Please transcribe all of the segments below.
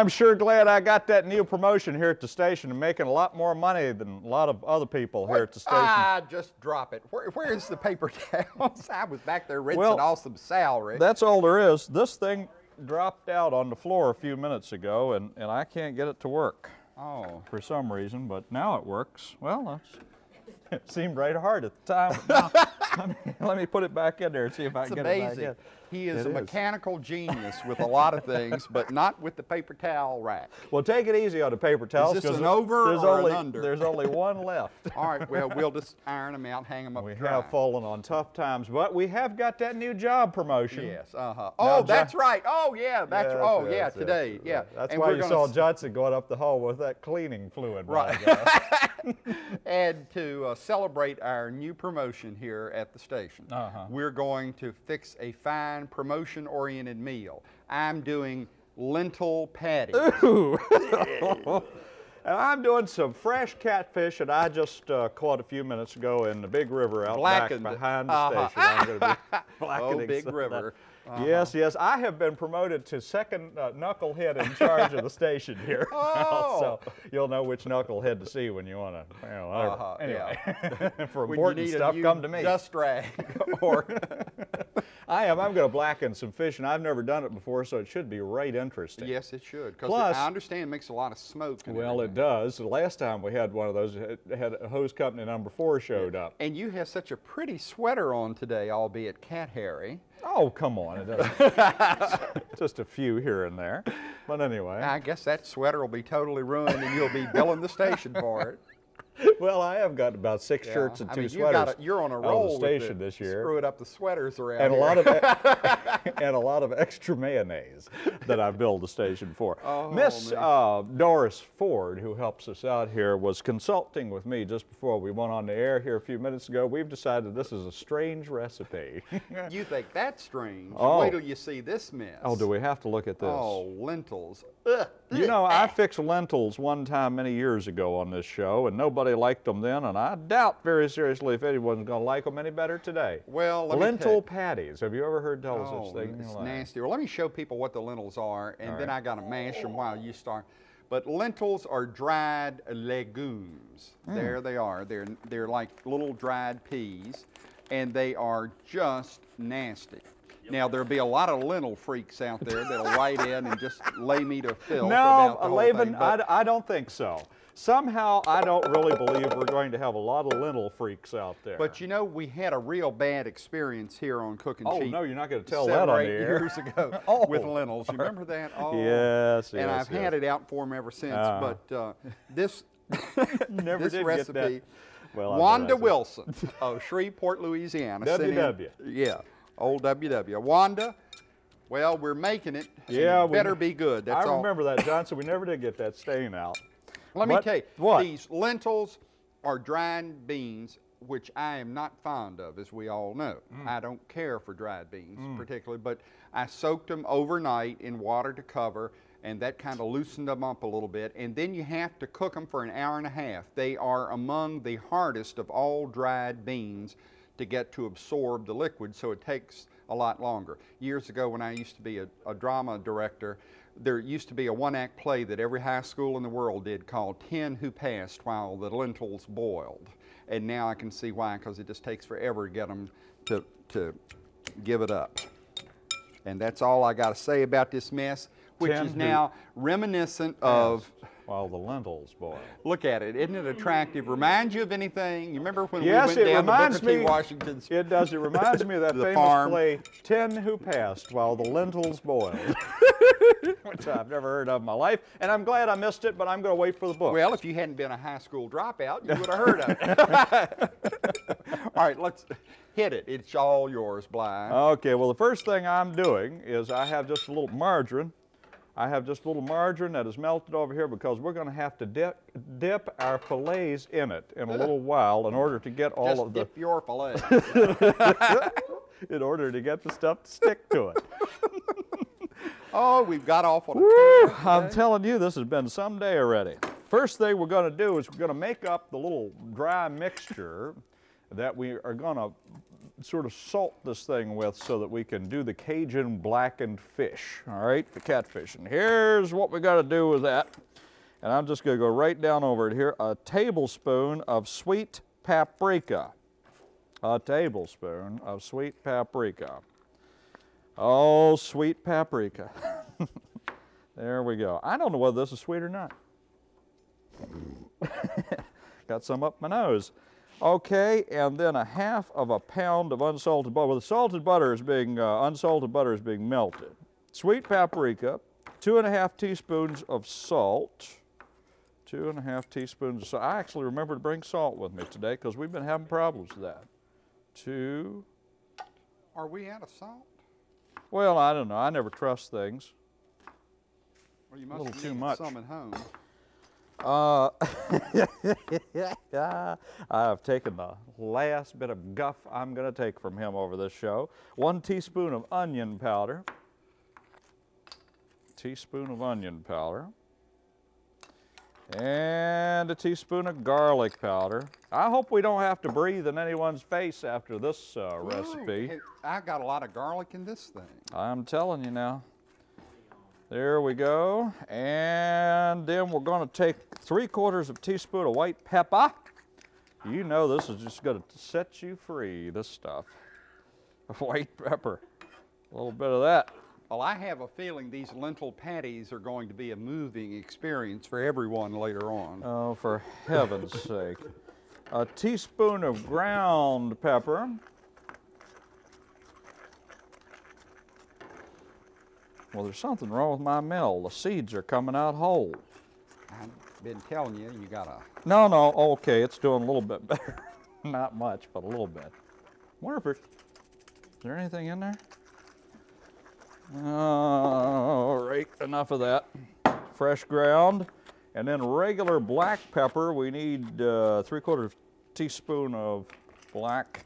I'm sure glad I got that new promotion here at the station and making a lot more money than a lot of other people here at the station. Ah, just drop it. Where, where's the paper towels? I was back there rinsing Well, off some salary. That's all there is. This thing dropped out on the floor a few minutes ago and, and I can't get it to work oh. for some reason, but now it works. Well, that's, it seemed right hard at the time. now- let, me, let me put it back in there and see if I It's can get it amazing. back in. He is It a is. mechanical genius with a lot of things, but not with the paper towel rack. Well, take it easy on the paper towels. this 'cause an over there's or an only, under? There's only one left. All right, well, we'll just iron them out, hang them up We dry. have fallen on tough times, but we have got that new job promotion. Yes, uh-huh. Oh, John- that's right. Oh, yeah, that's, Yes, oh, yeah, yes, today, yes. yeah. That's And why you saw Judson going up the hall with that cleaning fluid. Right. And to uh, celebrate our new promotion here at the station, Uh-huh. we're going to fix a fine promotion-oriented meal. I'm doing lentil patties. and I'm doing some fresh catfish that I just uh, caught a few minutes ago in the big river out Blackened. back behind the Uh-huh. station. I'm going to be blackening Oh, big river. that. Uh-huh. Yes, yes. I have been promoted to second uh, knucklehead in charge of the station here. now, Oh. so you'll know which knucklehead to see when you want to. You know. Uh-huh, anyway, for When you important stuff, come to me. Dust rag or I am. I'm going to blacken some fish, and I've never done it before, so it should be right interesting. yes, it should. Because Plus- I understand it makes a lot of smoke. and Well, it does. The last time we had one of those, it had a hose company number four showed up. And you have such a pretty sweater on today, albeit cat hairy. Oh, come on. It doesn't. Just a few here and there. But anyway. I guess that sweater will be totally ruined, and you'll be billing the station for it. Well, I have got about six Yeah. shirts and I two mean, you sweaters got a, you're on a roll the station the this year. Screwing up the sweaters around and a here. lot of and a lot of extra mayonnaise that I billed the station for. Oh, Miss uh, Doris Ford, who helps us out here, was consulting with me just before we went on the air here a few minutes ago. We've decided this is a strange recipe. You think that's strange? Oh. Wait till you see this mess. oh, do we have to look at this? Oh, lentils. Ugh. You know, I fixed lentils one time many years ago on this show, and nobody liked them then, and I doubt very seriously if anyone's going to like them any better today. Well, let lentil tell patties. Have you ever heard tell Oh, such thing? it's your nasty. Well, let me show people what the lentils are, and All then right. I got to mash them while you start. But lentils are dried legumes. Hmm. There they are. They're they're like little dried peas, and they are just nasty. Now there'll be a lot of lentil freaks out there that'll write in and just lay me to filth No, about the Laban, thing, I, but- d- I don't think so. Somehow, I don't really believe we're going to have a lot of lentil freaks out there. But you know, we had a real bad experience here on Cooking Oh, Cheap. no, you're not going to tell seven that on eight the air. years ago Oh, with lentils. You remember that? Oh, Yes, And yes, I've had it out for them ever since. Uh-huh. But uh, this Never this did recipe, get that. Well, Wanda. Wilson of Shreveport, Louisiana. sent in- WW. Yeah, old WW. Wanda. Well, we're making it. Yeah, it we- better be good. That's I all. remember that, Johnson. We never did get that stain out. Let me tell you, what? these lentils are dried beans, which I am not fond of, as we all know. Mm. I don't care for dried beans particularly, but I soaked them overnight in water to cover, and that kind of loosened them up a little bit. And then you have to cook them for an hour and a half. They are among the hardest of all dried beans to get to absorb the liquid, so it takes a lot longer. Years ago, when I used to be a, a drama director, there used to be a one act play that every high school in the world did called Ten Who Passed While the Lentils Boiled. And now I can see why, because it just takes forever to get them to, to give it up. And that's all I got to say about this mess, which Ten is now reminiscent of. While the lentils boil. Look at it, isn't it attractive? Reminds you of anything? You remember when Yes, we went it down to reminds Booker T. me. Washington's It does. It reminds me of that famous farm. play, Ten Who Passed While the Lentils Boiled, which I've never heard of in my life, and I'm glad I missed it. But I'm going to wait for the book. Well, if you hadn't been a high school dropout, you would have heard of it. all right, let's hit it. It's all yours, Bly. Okay, well, the first thing I'm doing is I have just a little margarine. I have just a little margarine that is melted over here because we're going to have to dip, dip our fillets in it in a little while in order to get all Just of the dip your fillet. in order to get the stuff to stick to it. Oh, we've got off on a Woo, I'm telling you, this has been some day already. First thing we're going to do is we're going to make up the little dry mixture that we are going to sort of salt this thing with so that we can do the Cajun blackened fish, all right, the catfish. And here's what we got to do with that. And I'm just going to go right down over it here. A tablespoon of sweet paprika. A tablespoon of sweet paprika. Oh, sweet paprika. there we go. I don't know whether this is sweet or not. Got some up my nose. Okay, and then a half of a pound of unsalted butter. Well, the salted butter is being, uh, unsalted butter is being melted. Sweet paprika, two and a half teaspoons of salt, two and a half teaspoons of salt. I actually remember to bring salt with me today because we've been having problems with that. Two, Are we out of salt? Well, I don't know. I never trust things. Well, you must little too much. some at home. Uh, I've taken the last bit of guff I'm going to take from him over this show. One teaspoon of onion powder. Teaspoon of onion powder. And a teaspoon of garlic powder. I hope we don't have to breathe in anyone's face after this uh, recipe. hey, I got a lot of garlic in this thing. I'm telling you now. There we go. And then we're going to take three quarters of a teaspoon of white pepper. You know this is just going to set you free, this stuff. Of white pepper. A little bit of that. Well, I have a feeling these lentil patties are going to be a moving experience for everyone later on. Oh, for heaven's sake. A teaspoon of ground pepper. Well, there's something wrong with my mill. The seeds are coming out whole. I've been telling you, you gotta. No, no, okay, it's doing a little bit better. Not much, but a little bit. Wonder if it, is there anything in there? All right, enough of that. Fresh ground. And then regular black pepper, we need uh, three quarters teaspoon of black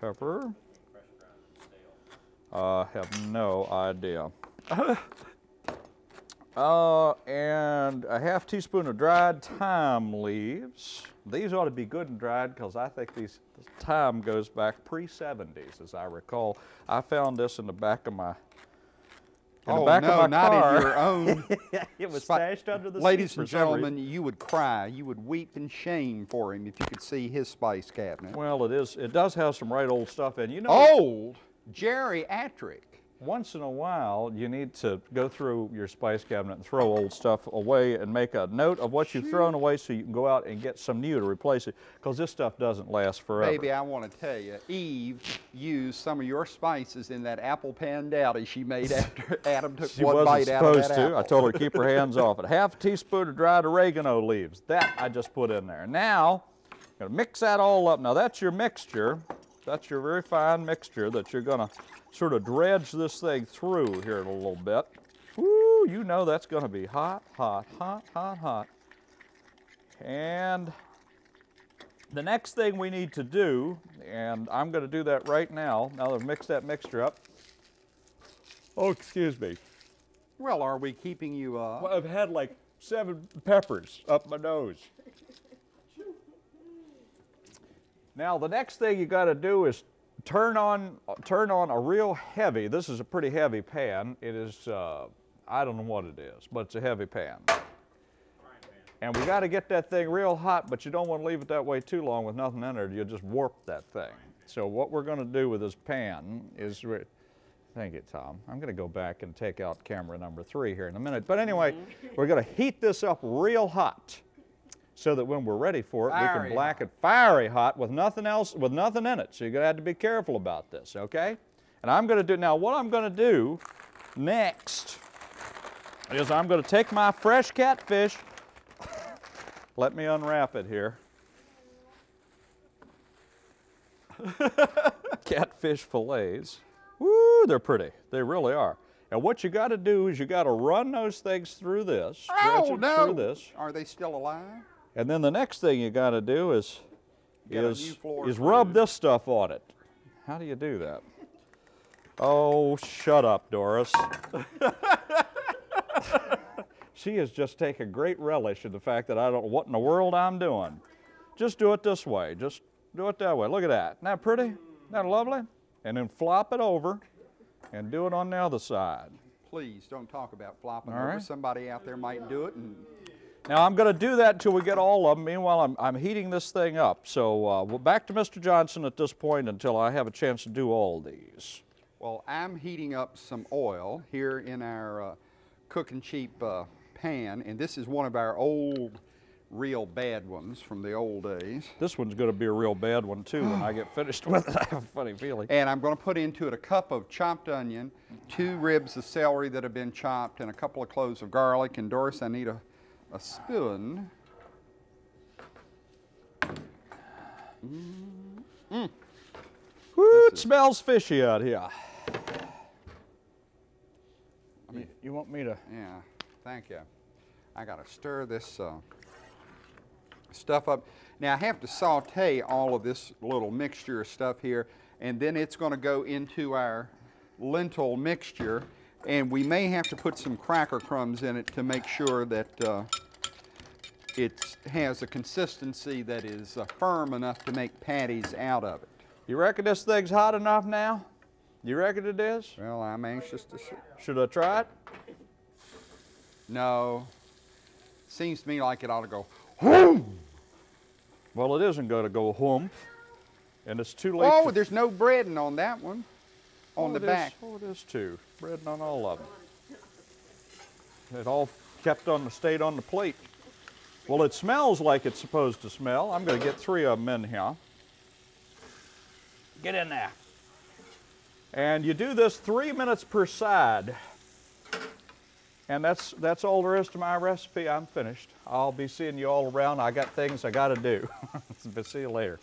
pepper. Uh, have no idea. Uh, and a half teaspoon of dried thyme leaves. These ought to be good and dried because I think these this thyme goes back pre-70s, as I recall. I found this in the back of my in oh the back no, of my not car. in your own. it was spot. stashed under the Ladies for and gentlemen, reason. you would cry, you would weep in shame for him if you could see his spice cabinet. Well, it is. It does have some right old stuff in. You know, Old Jerry geriatric. Once in a while, you need to go through your spice cabinet and throw old stuff away and make a note of what you've thrown away so you can go out and get some new to replace it because this stuff doesn't last forever. Baby, I want to tell you, Eve used some of your spices in that apple pan dowdy she made after Adam took She one wasn't bite out of She was supposed to. apple. I told her to keep her hands off it. Half a teaspoon of dried oregano leaves. That I just put in there. Now, I'm going to mix that all up. Now, that's your mixture. That's your very fine mixture that you're going to sort of dredge this thing through here in a little bit. Woo, you know that's going to be hot, hot, hot, hot, hot. And the next thing we need to do, and I'm going to do that right now, now that I've mixed that mixture up. Oh, excuse me. Well, are we keeping you uh, up? Well, I've had like seven peppers up my nose. Now the next thing you got to do is turn on turn on a real heavy. This is a pretty heavy pan. It is uh, I don't know what it is, but it's a heavy pan. And we got to get that thing real hot, but you don't want to leave it that way too long with nothing in it. You'll just warp that thing. So what we're going to do with this pan is, thank you, Tom. I'm going to go back and take out camera number three here in a minute. But anyway, we're going to heat this up real hot, so that when we're ready for it, we can black it fiery hot with nothing else, with nothing in it. So you're going to have to be careful about this, okay? And I'm going to do now. What I'm going to do next is I'm going to take my fresh catfish. Let me unwrap it here. Catfish fillets. Woo, they're pretty. They really are. And what you got to do is you got to run those things through this. Oh no! Through this. Are they still alive? And then the next thing you got to do is is is rub this stuff on it. How do you do that? Oh, shut up, Doris. she has just taken great relish in the fact that I don't know what in the world I'm doing. Just do it this way. Just do it that way. Look at that. Isn't that pretty? Isn't that lovely? And then flop it over and do it on the other side. Please don't talk about flopping All over. right. Somebody out there might do it, and Now I'm going to do that until we get all of them. Meanwhile, I'm, I'm heating this thing up. So uh, we're back to Mr. Johnson at this point until I have a chance to do all these. well, I'm heating up some oil here in our uh, cooking cheap uh, pan, and this is one of our old, real bad ones from the old days. This one's going to be a real bad one too when I get finished with it. I have a funny feeling. And I'm going to put into it a cup of chopped onion, two ribs of celery that have been chopped, and a couple of cloves of garlic. And Doris, I need a, a spoon. Woo, it smells fishy out here. I mean, you want me to? Yeah, thank you. I got to stir this uh, stuff up. Now I have to saute all of this little mixture of stuff here, and then it's going to go into our lentil mixture, and we may have to put some cracker crumbs in it to make sure that uh, it has a consistency that is uh, firm enough to make patties out of it. You reckon this thing's hot enough now? You reckon it is? Well, I'm anxious to see. Should I try it? No, seems to me like it ought to go. whoom. Well, it isn't going to go whoom, and it's too late. Oh, there's no breading on that one. On Oh, the back. oh, it is too. Breading on all of them. It all kept on the stayed on the plate. Well, it smells like it's supposed to smell. I'm going to get three of them in here. Get in there. And you do this three minutes per side. And that's that's all there is to my recipe. I'm finished. I'll be seeing you all around. I got things I got to do. see you later.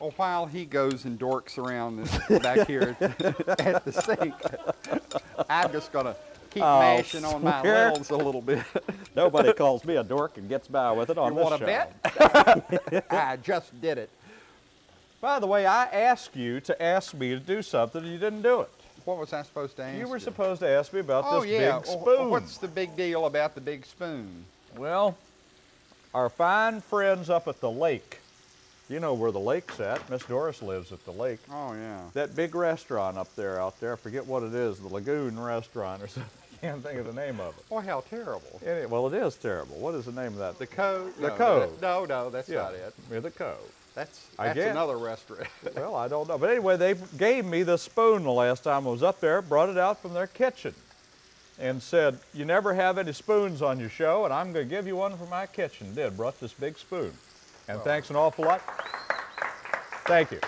Well, while he goes and dorks around this, back here at, at the sink, I'm just gonna keep Oh, mashing on my swear. a little bit. Nobody calls me a dork and gets by with it on you this want to bet? I just did it. By the way, I asked you to ask me to do something and you didn't do it. What was I supposed to ask? You You were supposed to ask me about Oh this yeah. big Well, spoon. What's the big deal about the big spoon? Well, our fine friends up at the lake, you know where the lake's at. Miss Doris lives at the lake. Oh yeah. That big restaurant up there, out there, I forget what it is, the Lagoon Restaurant or something. I can't think of the name of it. Boy, how terrible. Any- well, it is terrible. What is the name of that? The cove. The no, Cove. No, no, that's yeah, not it. Near the Cove. That's I that's another restaurant. Well, I don't know. But anyway, they gave me the spoon the last time I was up there, brought it out from their kitchen, and said, You never have any spoons on your show, and I'm going to give you one from my kitchen. Did, brought this big spoon. And thanks an awful lot. Thank you.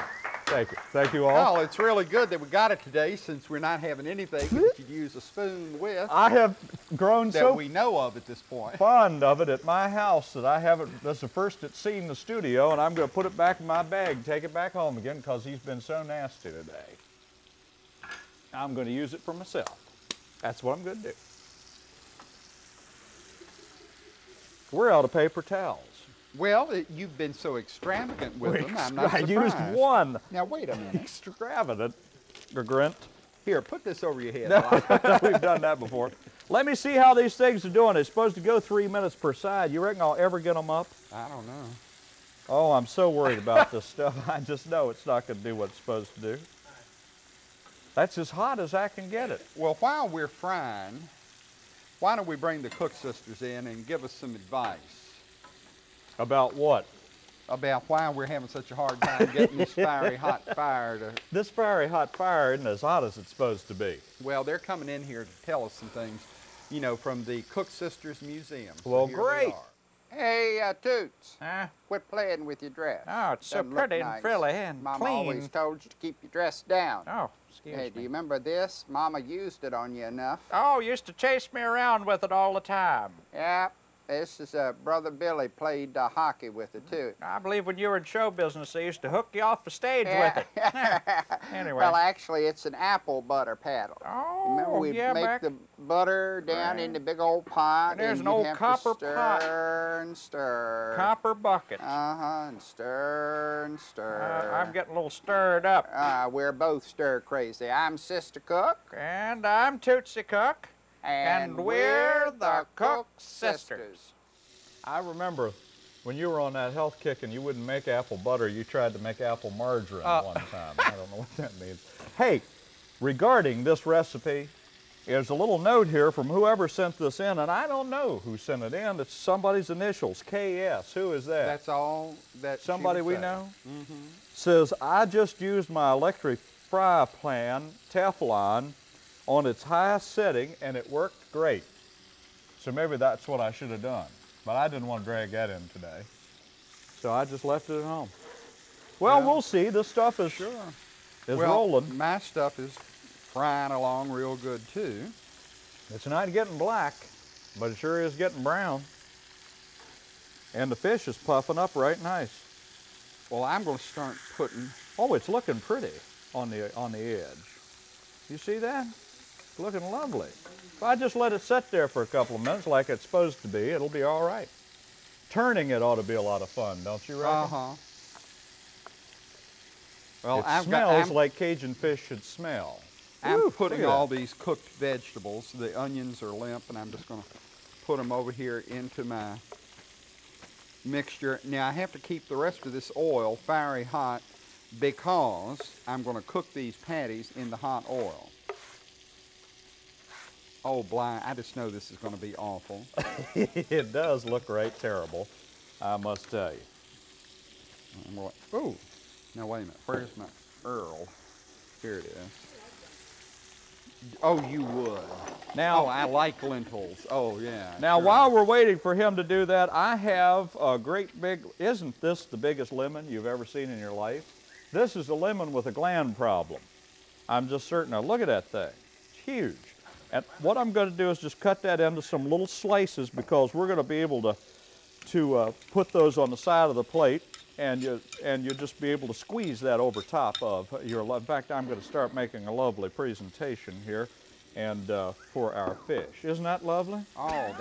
Thank you. Thank you all. Well, it's really good that we got it today since we're not having anything that you could use a spoon with I have grown that so we know of at this point. fond of it at my house that I haven't, that's the first it's seen the studio, and I'm going to put it back in my bag, take it back home again, because he's been so nasty today. I'm going to use it for myself. That's what I'm going to do. We're out of paper towels. Well, it, you've been so extravagant with them, I'm not I surprised. used one Now, wait a minute. extravagant grint. Here, put this over your head. No, Bob. we've done that before. Let me see how these things are doing. It's supposed to go three minutes per side. You reckon I'll ever get them up? I don't know. Oh, I'm so worried about this stuff. I just know it's not going to do what it's supposed to do. That's as hot as I can get it. Well, while we're frying, why don't we bring the Cook sisters in and give us some advice About what? about why we're having such a hard time getting this fiery hot fire to. This fiery hot fire isn't as hot as it's supposed to be. Well, they're coming in here to tell us some things, you know, from the Cook Sisters Museum. So Well, great. Hey, uh, Toots. Huh? Quit playing with your dress. oh, it's so Doesn't look pretty and nice. frilly and Mama clean. always told you to keep your dress down. Oh, excuse hey, me. Hey, do you remember this? Mama used it on you enough. Oh, used to chase me around with it all the time. Yeah, this is uh, Brother Billy played uh, hockey with it too. I believe when you were in show business, they used to hook you off the stage with it. Anyway. Well, actually, it's an apple butter paddle. Oh, Remember, we'd yeah, make back. the butter down in the big old pot, And there's and an old copper stir pot. and stir. copper bucket. Uh huh, and stir and stir. Uh, I'm getting a little stirred up. Uh, we're both stir crazy. I'm Sister Cook, And I'm Tootsie Cook. And, And we're the Cook Sisters. I remember when you were on that health kick and you wouldn't make apple butter, you tried to make apple margarine Uh. one time. I don't know what that means. Hey, regarding this recipe, there's a little note here from whoever sent this in, and I don't know who sent it in. It's somebody's initials, KS. Who is that? That's all that she Somebody we say. know? Says, I just used my electric fry pan Teflon on its highest setting and it worked great. So maybe that's what I should have done. But I didn't want to drag that in today. So I just left it at home. Well, Well- we'll see. This stuff is, Sure. is well, rolling. my stuff is frying along real good too. It's not getting black, but it sure is getting brown. And the fish is puffing up right nice. Well, I'm going to start putting. Oh, it's looking pretty on the on the edge. You see that? It's looking lovely. If I just let it sit there for a couple of minutes like it's supposed to be, it'll be all right. Turning it ought to be a lot of fun, don't you reckon? Uh huh. Well, it I've smells got. Like Cajun fish should smell. I'm Woo, putting all these cooked vegetables. The onions are limp, and I'm just going to put them over here into my mixture. Now I have to keep the rest of this oil fiery hot because I'm going to cook these patties in the hot oil. Oh, blind! I just know this is going to be awful. it does look right terrible, I must tell you. Going, oh, now wait a minute. Where's my Earl? Here it is. Oh, you would. Now, Oh, I like lentils. Oh, yeah. Now, sure. while we're waiting for him to do that, I have a great big, isn't this the biggest lemon you've ever seen in your life? This is a lemon with a gland problem. I'm just certain. Now, look at that thing. It's huge. And what I'm going to do is just cut that into some little slices because we're going to be able to, to uh, put those on the side of the plate and you, and you'll just be able to squeeze that over top of your, in fact, I'm going to start making a lovely presentation here and uh, for our fish. Isn't that lovely? Oh,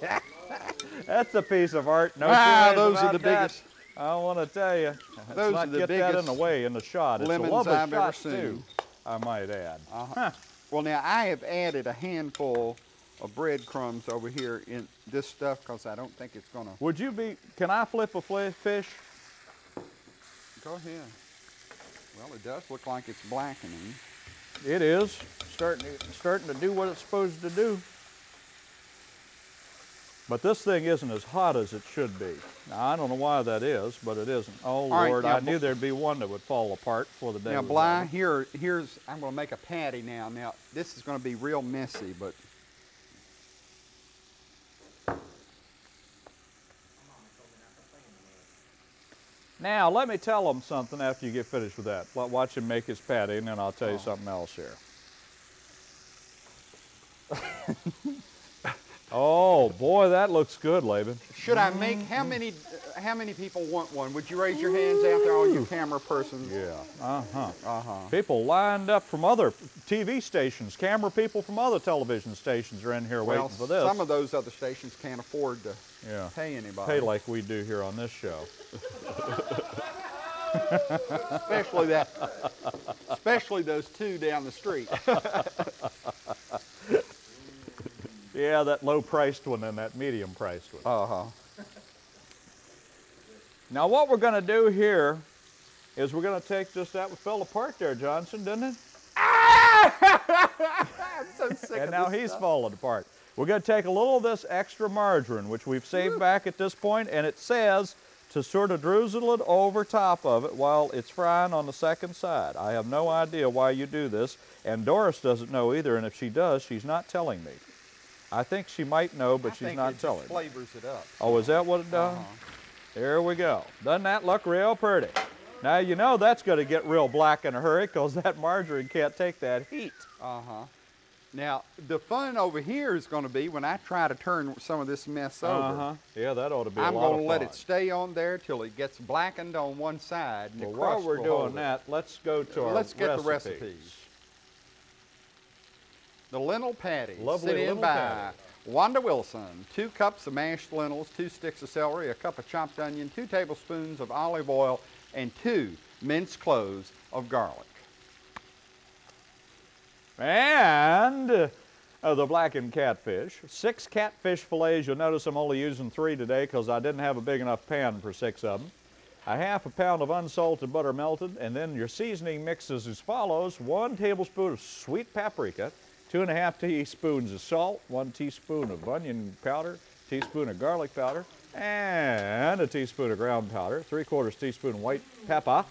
that. That's a piece of art. No Ah, those are the that. biggest- I want to tell you. Let's Those not are the get that in the way in the shot. It's lemons a lovely I've ever seen. too. I might add. Uh-huh. Well, now I have added a handful of breadcrumbs over here in this stuff because I don't think it's going to. Would you be? Can I flip a fli- fish? Go ahead. Well, it does look like it's blackening. It is starting to, starting to do what it's supposed to do. But this thing isn't as hot as it should be. Now, I don't know why that is, but it isn't. Oh right, Lord, now, I knew there'd be one that would fall apart for the day Now, Bly, here, here's I'm going to make a patty now. Now, this is going to be real messy, but Now, let me tell him something after you get finished with that. Wa- Watch him make his patty, and then I'll tell you oh. something else here. oh, boy, that looks good, Laban. should I make how many? How many people want one? Would you raise your hands out there, all you camera persons? Yeah. Uh-huh. Uh huh. People lined up from other TV stations, camera people from other television stations are in here Well, waiting for this. some of those other stations can't afford to yeah. pay anybody. Pay like we do here on this show. especially that, especially those two down the street. Yeah, that low-priced one and that medium-priced one. Uh huh. Now what we're going to do here is we're going to take just that fell apart there, Johnson, didn't it? I'm so sick And now he's stuff. falling apart. We're going to take a little of this extra margarine, which we've saved back at this point, and it says to sort of drizzle it over top of it while it's frying on the second side. I have no idea why you do this, and Doris doesn't know either, and if she does, she's not telling me. I think she might know, but I she's not it telling just flavors it up. Oh, is that what it does? Uh-huh. There we go. Doesn't that look real pretty? Now you know that's going to get real black in a hurry because that margarine can't take that heat. Uh huh. Now the fun over here is going to be when I try to turn some of this mess over. Uh-huh. Yeah, that ought to be I'm going to let it stay on there till it gets blackened on one side. And Well, while we're doing that, let's go to our let's get recipes. the recipes. The lentil patties, Lovely sent in by patties. Wanda Wilson. Two cups of mashed lentils, two sticks of celery, a cup of chopped onion, two tablespoons of olive oil, and two minced cloves of garlic. And of the blackened catfish. Six catfish fillets. You'll notice I'm only using three today because I didn't have a big enough pan for six of them. A half a pound of unsalted butter melted, and then your seasoning mix is as follows. One tablespoon of sweet paprika, two and a half teaspoons of salt, one teaspoon of onion powder, teaspoon of garlic powder, and a teaspoon of ground powder, three quarters teaspoon white pepper,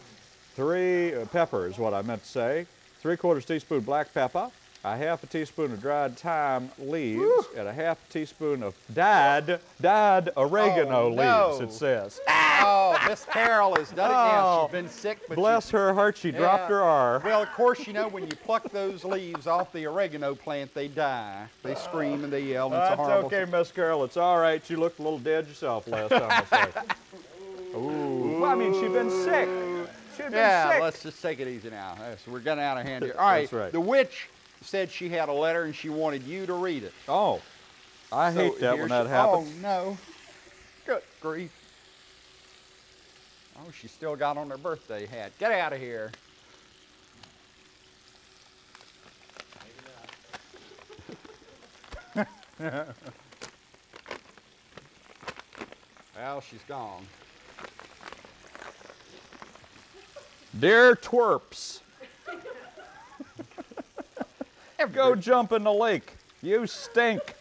three uh, pepper is what I meant to say, three quarters teaspoon black pepper, a half a teaspoon of dried thyme leaves, and a half a teaspoon of dyed, dyed oregano Oh, no. leaves, it says. Oh, Miss Carol has done it now. Oh, She's been sick, but Bless she, her heart, she dropped her R. Well, of course, you know when you pluck those leaves off the oregano plant, they die. They scream and they yell, and it's a That's horrible. okay, Miss Carol. It's all right. You looked a little dead yourself last time I saw you. Ooh. Well, I mean, she's been sick. She'd been Yeah, sick. let's just take it easy now. We're getting out of hand here. All right, That's right. The witch said she had a letter and she wanted you to read it. Oh, I So hate that when she- that happens. Oh no! Good grief! Oh, she still got on her birthday hat. Get out of here! well, she's gone. Dear twerps, go jump in the lake. You stink.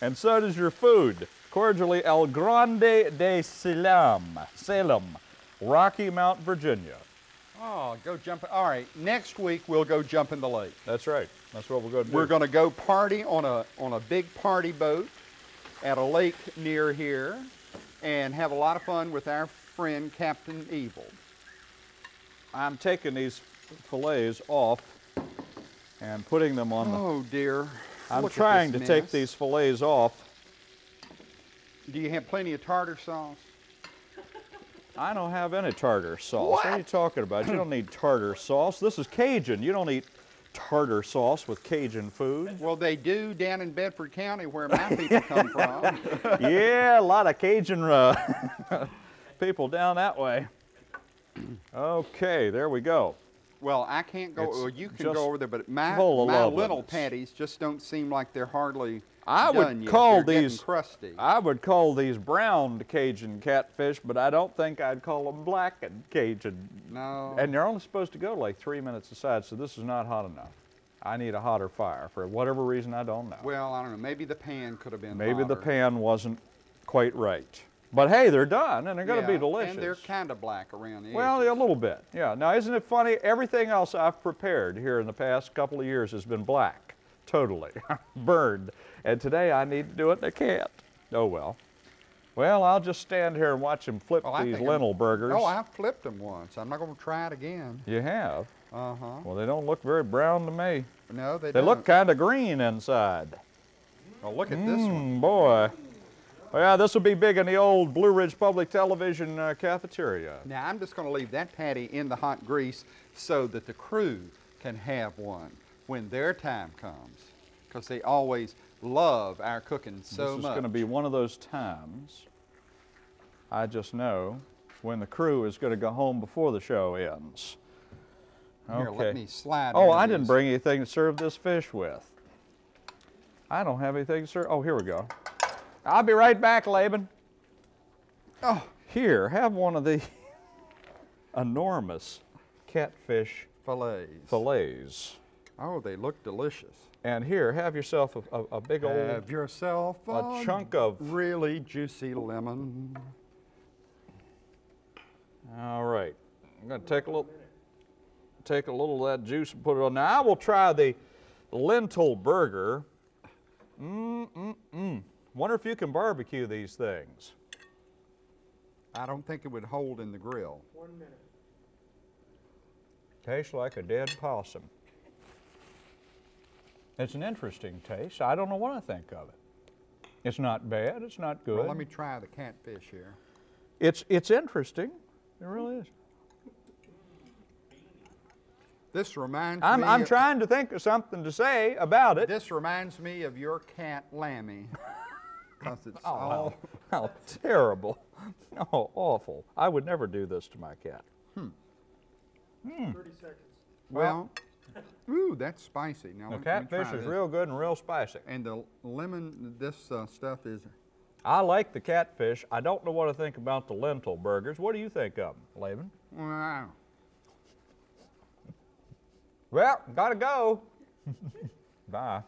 And so does your food. Cordially, El Grande de Salem, Salem, Rocky Mount, Virginia. Oh, go jump! All right, next week we'll go jump in the lake. That's right. That's what we're going to do. We're going to go party on a on a big party boat at a lake near here, and have a lot of fun with our friend Captain Evil. I'm taking these fillets off and putting them on the. Oh dear! I'm Look trying to this take these fillets off. Do you have plenty of tartar sauce? I don't have any tartar sauce. What, are you talking about? You don't need tartar sauce. This is Cajun. You don't eat tartar sauce with Cajun food. Well, they do down in Bedford County, where my people come from. yeah, a lot of Cajun uh, people down that way. Okay, there we go. Well, I can't go. It's Well, you can go over there, but my my little patties just don't seem like they're hardly. I would done yet. call They're these- crusty. I would call these browned Cajun catfish, but I don't think I'd call them blackened Cajun. no. And they're only supposed to go like three minutes aside, so this is not hot enough. I need a hotter fire for whatever reason I don't know. well, I don't know. Maybe the pan could have been. Maybe the pan wasn't quite right. But hey, they're done and they're going to Yeah, be delicious. And they're kind of black around the well, edges. yeah, a little bit. Yeah. Now, isn't it funny? Everything else I've prepared here in the past couple of years has been black, totally burned. And today I need to do it, and I can't. Oh well. Well, I'll just stand here and watch him flip Well, these think I'm- lentil burgers. Oh, I flipped them once. I'm not going to try it again. You have? Uh huh. Well, they don't look very brown to me. No, they, They look don't. kind of green inside. Oh, look at this one. Mm, boy. Well, yeah, this will be big in the old Blue Ridge Public Television uh, cafeteria. Now I'm just going to leave that patty in the hot grease so that the crew can have one when their time comes, because they always love our cooking so much. this is much. going to be one of those times. I just know when the crew is going to go home before the show ends. Here, okay. let me slide. oh, I didn't bring anything to serve this fish with. I don't have anything to serve. Oh, here we go. I'll be right back, Laban. Oh, Here, have one of the enormous catfish fillets. fillets. Oh, they look delicious. And here, have yourself a, a, a big old. Have yourself a chunk of- really juicy lemon. All right. I'm going to take a little, take a little of that juice and put it on. Now I will try the lentil burger. Mm mm mm. Wonder if you can barbecue these things. I don't think it would hold in the grill. Tastes like a dead possum. It's an interesting taste. I don't know what I think of it. It's not bad. It's not good. Well, let me try the catfish here. It's it's interesting. It really is. This reminds I'm me. I'm of- trying to think of something to say about it. This reminds me of your cat Lammy. 'Cause it's Oh, all. how, how terrible. Oh, awful. I would never do this to my cat. Hmm. Hmm. Well, Ooh, that's spicy. Now The let- let me try catfish is this. real good and real spicy. And the lemon, this uh, stuff is. I like the catfish. I don't know what I think about the lentil burgers. What do you think of them, Laban? Wow. Well, gotta go. Bye.